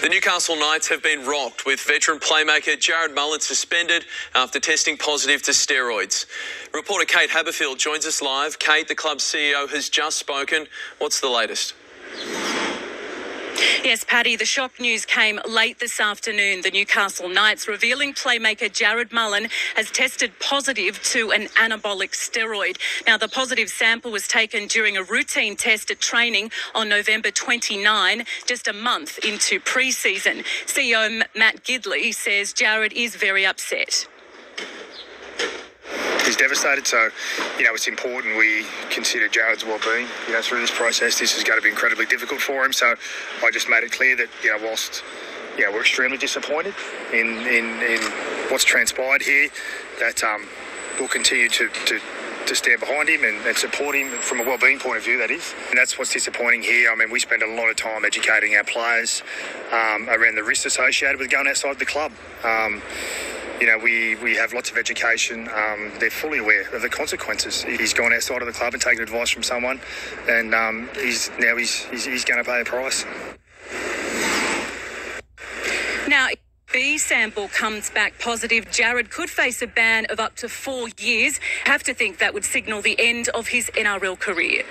The Newcastle Knights have been rocked with veteran playmaker Jarrod Mullen suspended after testing positive to steroids. Reporter Kate Haberfield joins us live. Kate, the club's CEO, has just spoken. What's the latest? Yes, Paddy, the shock news came late this afternoon. The Newcastle Knights revealing playmaker Jarrod Mullen has tested positive to an anabolic steroid. Now, the positive sample was taken during a routine test at training on November 29, just a month into pre season. CEO Matt Gidley says Jarrod is very upset devastated. So, you know, it's important we consider Jarrod's well-being. You know, through this process, this is going to be incredibly difficult for him. So, I just made it clear that you know, whilst you know, we're extremely disappointed in in, in what's transpired here, that um, we'll continue to, to to stand behind him and, and, support him from a well-being point of view. That is, and that's what's disappointing here. I mean, we spend a lot of time educating our players um, around the risks associated with going outside the club. Um, you know, we, we have lots of education. Um, they're fully aware of the consequences. He's gone outside of the club and taken advice from someone, and um, he's now he's, he's, he's going to pay a price. Now. if B sample comes back positive. Jarrod could face a ban of up to four years. Have to think that would signal the end of his NRL career.